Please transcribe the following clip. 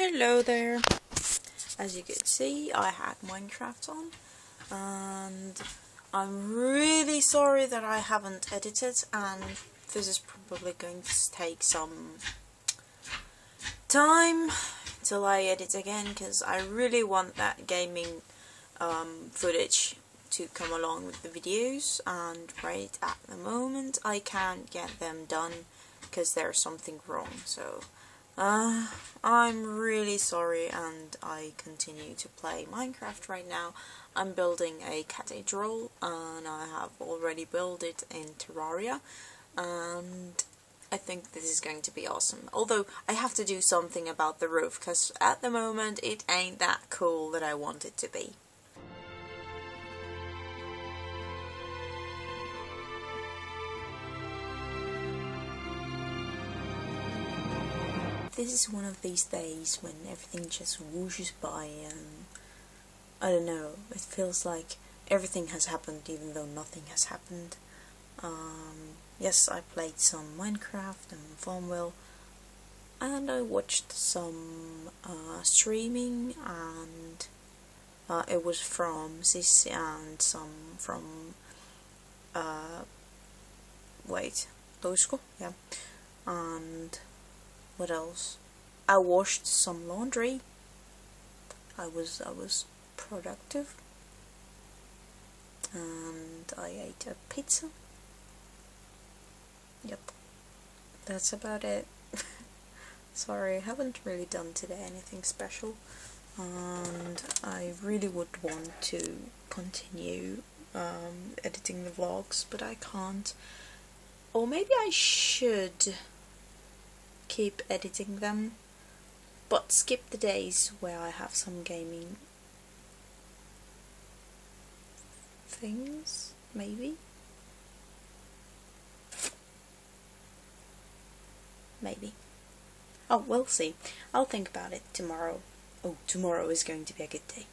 Hello there. As you can see, I had Minecraft on, and I'm really sorry that I haven't edited, and this is probably going to take some time till I edit again, because I really want that gaming um, footage to come along with the videos, and right at the moment I can't get them done because there's something wrong, so uh, I'm really sorry and I continue to play Minecraft right now. I'm building a cathedral and I have already built it in Terraria and I think this is going to be awesome. Although I have to do something about the roof because at the moment it ain't that cool that I want it to be. This is one of these days when everything just whooshes by and I don't know, it feels like everything has happened even though nothing has happened. Um, yes, I played some Minecraft and Farmville and I watched some uh, streaming and uh, it was from Sis and some from uh, wait, Losko, yeah, and what else? I washed some laundry. I was I was productive. And I ate a pizza. Yep. That's about it. Sorry, I haven't really done today anything special. And I really would want to continue um, editing the vlogs, but I can't. Or maybe I should keep editing them, but skip the days where I have some gaming things, maybe? Maybe. Oh, we'll see. I'll think about it tomorrow. Oh, tomorrow is going to be a good day.